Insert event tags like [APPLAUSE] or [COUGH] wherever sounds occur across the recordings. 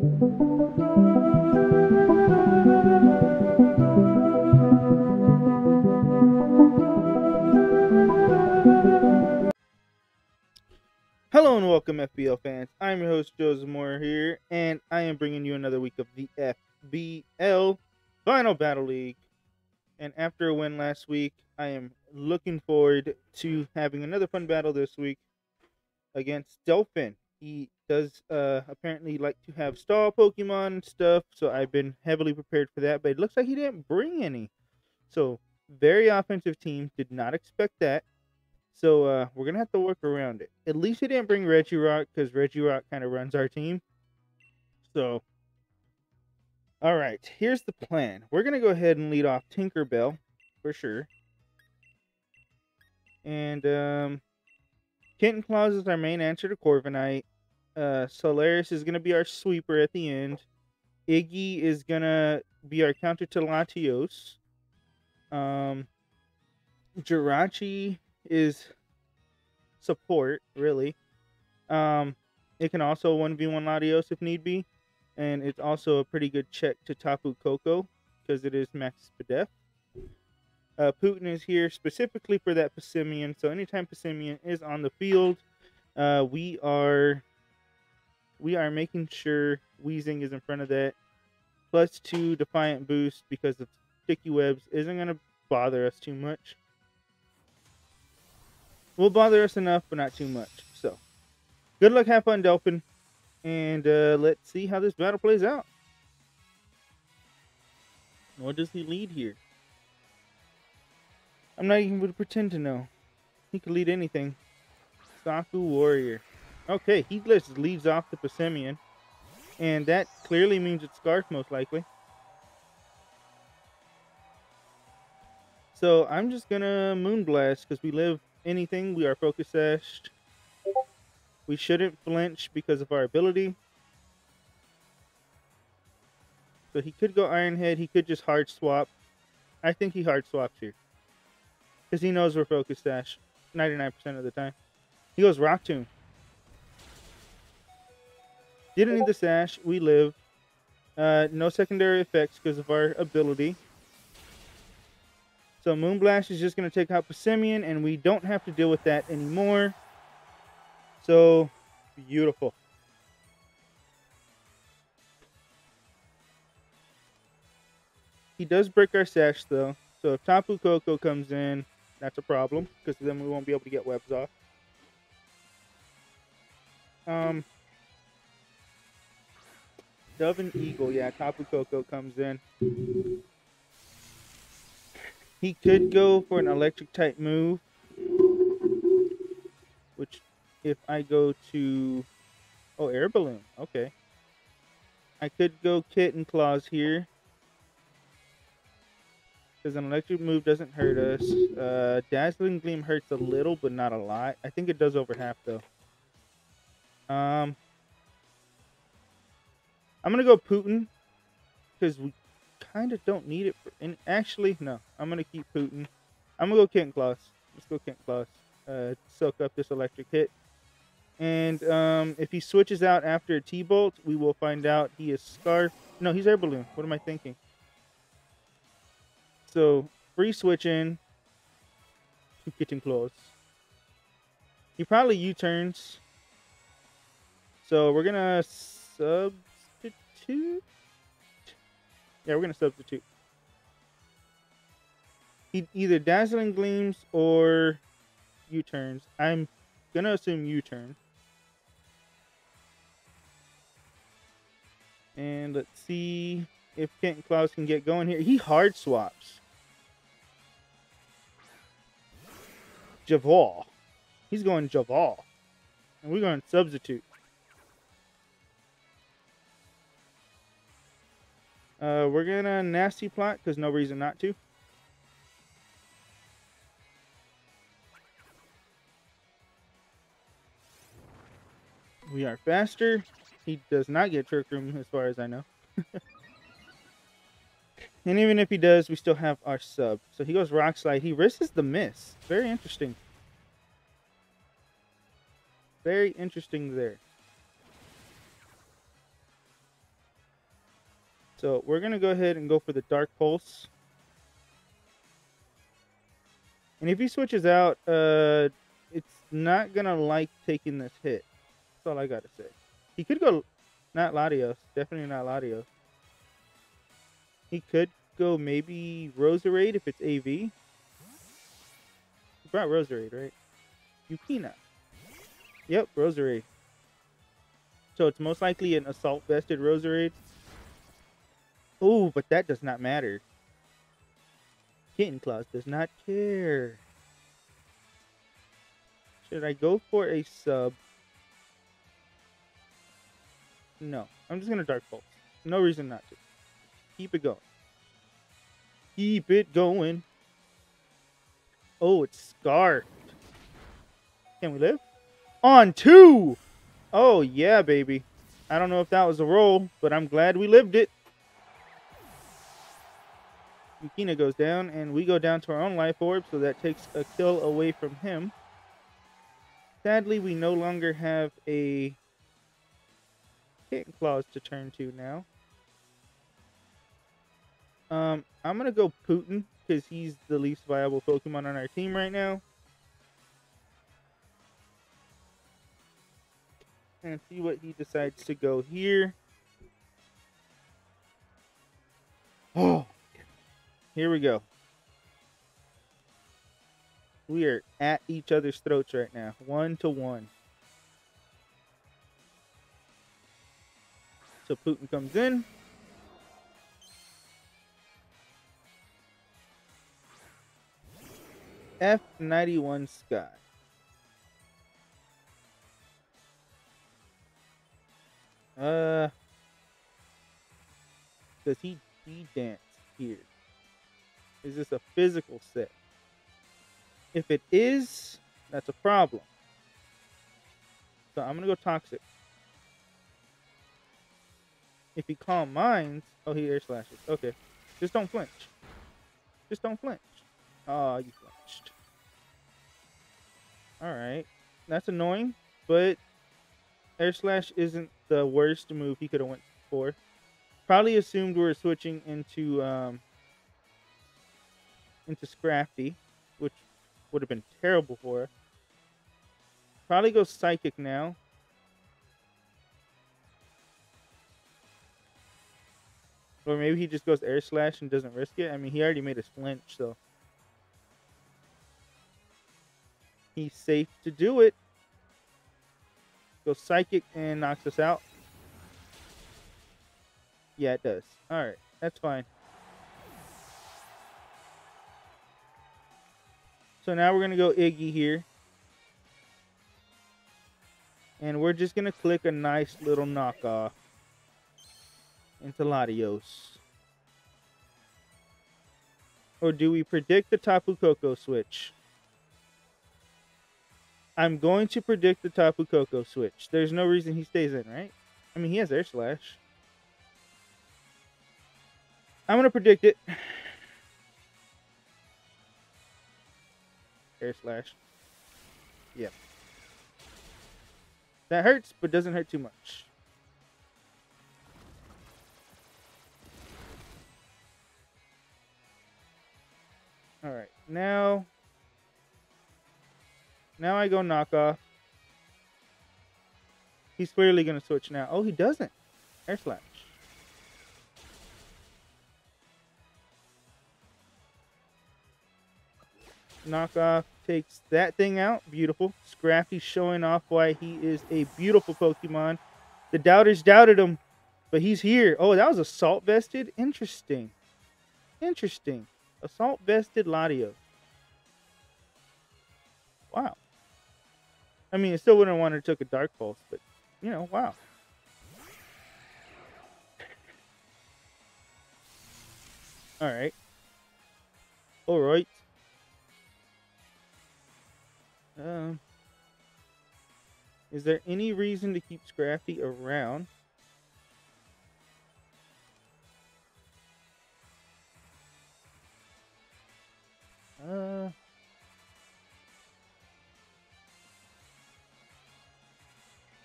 Hello and welcome, FBL fans. I'm your host, Joseph Moore here, and I am bringing you another week of the FBL Final Battle League. And after a win last week, I am looking forward to having another fun battle this week against Delphin. He does uh, apparently like to have stall Pokemon stuff, so I've been heavily prepared for that, but it looks like he didn't bring any. So, very offensive team. Did not expect that. So uh, we're gonna have to work around it. At least he didn't bring Regirock because Regirock kind of runs our team. So, all right, here's the plan. We're gonna go ahead and lead off Tinkerbell for sure, and um, Kitten Claus is our main answer to Corviknight. Uh, Solaris is gonna be our sweeper at the end. Iggy is gonna be our counter to Latios. Um, Jirachi is support, really. Um, it can also 1v1 Latios if need be. And it's also a pretty good check to Tapu Koko because it is max Spadef. Uh, Putin is here specifically for that Passimian. So anytime Passimian is on the field, uh, we are we are making sure Weezing is in front of that. Plus two Defiant boost because of Sticky Webs isn't going to bother us too much will bother us enough, but not too much. So, good luck, have fun, Delphin, and uh, let's see how this battle plays out. What does he lead here? I'm not even going to pretend to know. He could lead anything. Saku Warrior. Okay, he just leaves off the Passimian. And that clearly means it's Scarf, most likely. So I'm just going to Moonblast because we live anything, we are focus sashed. We shouldn't flinch because of our ability. So he could go Iron Head. He could just hard swap. I think he hard swaps here. Because he knows we're focus sash 99% of the time. He goes Rock Tomb. Didn't need the sash. We live. Uh, no secondary effects because of our ability. So Moonblast is just going to take out Passimian, and we don't have to deal with that anymore. So, beautiful. He does break our sash, though. So if Tapu Koko comes in, that's a problem, because then we won't be able to get webs off. Um, Dove and Eagle, yeah, Tapu Koko comes in. He could go for an electric type move. Which, if I go to... Oh, air balloon. Okay. I could go kitten claws here. Because an electric move doesn't hurt us. Uh, Dazzling Gleam hurts a little, but not a lot. I think it does over half, though. Um, I'm going to go Putin. Because we kind of don't need it. For, and actually, no. I'm going to keep Putin. I'm going to go Kent Claus. Let's go Kent Claus. Uh, soak up this electric hit. And um, if he switches out after a T-Bolt, we will find out he is Scarf. No, he's Air Balloon. What am I thinking? So, free switching to Kitten Claus. He probably U-turns. So, we're to substitute? Yeah, we're to substitute. He, either Dazzling Gleams or U-turns. I'm to assume U-turn. And let's see if Kent Klaus can get going here. He hard swaps. Javal. He's going Javal. And we're going substitute. Uh, we're gonna nasty plot because no reason not to. We are faster. He does not get Trick Room as far as I know. [LAUGHS] and even if he does, we still have our sub. So he goes Rock Slide. He risks the miss. Very interesting. Very interesting there. So we're going to go ahead and go for the Dark Pulse. And if he switches out, uh, it's not going to like taking this hit. That's all I got to say. He could go, not Latios. Definitely not Latios. He could go maybe Roserade if it's AV. He brought Roserade, right? Yukina. Yep, Roserade. So it's most likely an assault vested Roserade. Oh, but that does not matter. Kitten Claws does not care. Should I go for a sub? No. I'm just going to Dark Pulse. No reason not to. Keep it going. Keep it going. Oh, it's Scarfed. Can we live? On two! Oh, yeah, baby. I don't know if that was a roll, but I'm glad we lived it. Yukina goes down, and we go down to our own life orb, so that takes a kill away from him. Sadly, we no longer have a Kitten Claws to turn to now. Um, I'm to go Putin, because he's the least viable Pokemon on our team right now. And see what he decides to go here. Oh, here we go. We are at each other's throats right now. One to one. So Putin comes in. F91 Sky. Uh, does he he dance here? Is this a physical set? If it is, that's a problem. So I'm gonna go toxic. If he calm minds, oh he air slashes. Okay, just don't flinch. Just don't flinch. Oh, you flinched. All right, that's annoying, but air slash isn't the worst move he could have went for. Probably assumed we are switching into um, into Scrafty, which would have been terrible for. Probably go Psychic now. Or maybe he just goes Air Slash and doesn't risk it. I mean, he already made us flinch, so. He's safe to do it. Go Psychic and knocks us out. Yeah, it does. Alright, that's fine. So now we're going to go Iggy here. And we're just going to click a nice little knockoff into Latios. Or do we predict the Tapu Koko switch? I'm going to predict the Tapu Koko switch. There's no reason he stays in, right? I mean, he has Air Slash. I'm going to predict it. [SIGHS] Air Slash. Yep. That hurts, but doesn't hurt too much. Alright, now now I go knock off. He's clearly going to switch now. Oh, he doesn't. Air slash. Knockoff takes that thing out. Beautiful. Scrafty showing off why he is a beautiful Pokemon. The doubters doubted him, but he's here. Oh, that was assault vested? Interesting. Interesting. Assault vested Latios. Wow. I mean, I still wouldn't want to took a Dark Pulse, but, you know, wow. Alright. Alright. Um, is there any reason to keep Scrafty around?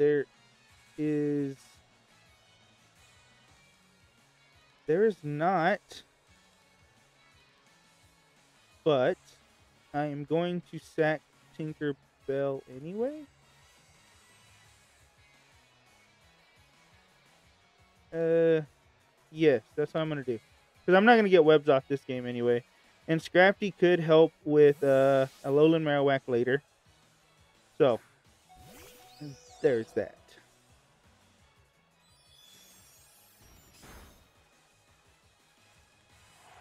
There is there is not. But I am going to sack Tinker Bell anyway. Uh, yes, that's what I'm gonna do. Because I'm not gonna get webs off this game anyway. And Scrafty could help with uh, Alolan Marowak later. So, there's that.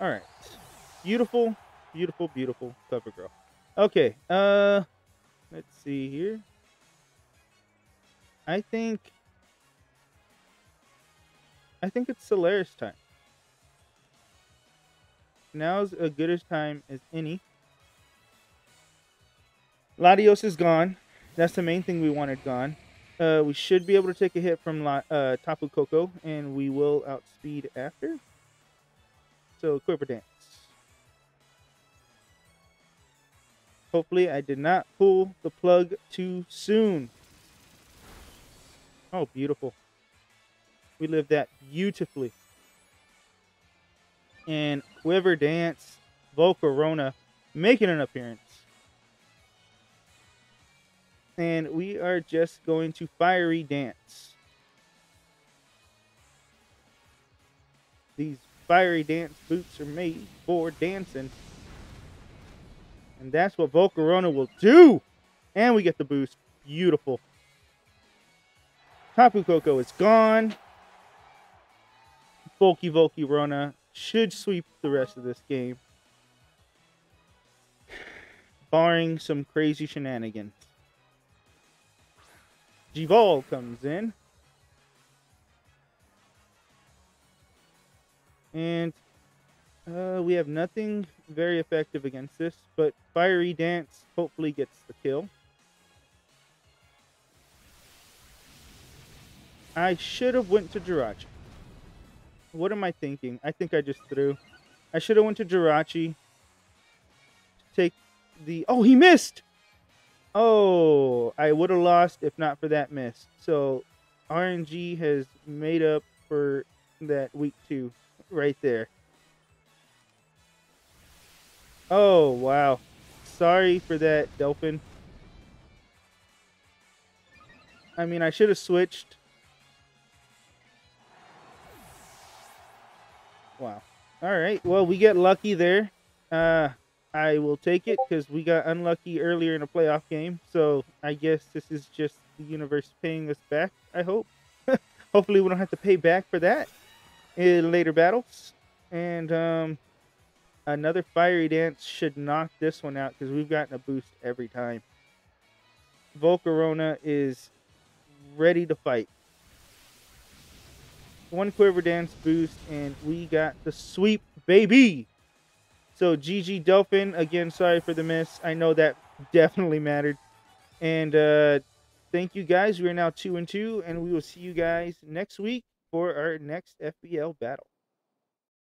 All right. Beautiful, beautiful, beautiful cover girl. Okay. Uh, let's see here. I think I think it's Solaris time. Now's as good as time as any. Latios is gone. That's the main thing we wanted gone. Uh, we should be able to take a hit from uh, Tapu Koko, and we will outspeed after. So, Quiver Dance. Hopefully, I did not pull the plug too soon. Oh, beautiful. We lived that beautifully. And Quiver Dance, Volcarona making an appearance. And we are just going to Fiery Dance. These Fiery Dance boots are made for dancing. And that's what Volcarona will do. And we get the boost. Beautiful. Tapu Koko is gone. Volky Volky Rona should sweep the rest of this game. [SIGHS] Barring some crazy shenanigans. Gvol comes in. And uh, we have nothing very effective against this, but Fiery Dance hopefully gets the kill. I should have went to Jirachi. What am I thinking? I think I just threw. I should have went to Jirachi. Take the... Oh, he missed! Oh, I would have lost if not for that miss. So RNG has made up for that week two right there. Oh, wow. Sorry for that, Delphin. I mean, I should have switched. Wow. All right. Well, we get lucky there. Uh, I will take it because we got unlucky earlier in a playoff game. So I guess this is just the universe paying us back. I hope. [LAUGHS] Hopefully, we don't have to pay back for that in later battles. And um, another fiery dance should knock this one out because we've gotten a boost every time. Volcarona is ready to fight. One quiver dance boost, and we got the sweep, baby. So GG Dolphin, again. Sorry for the miss. I know that [LAUGHS] definitely mattered. And uh, thank you guys. We are now two and two, and we will see you guys next week for our next FBL battle.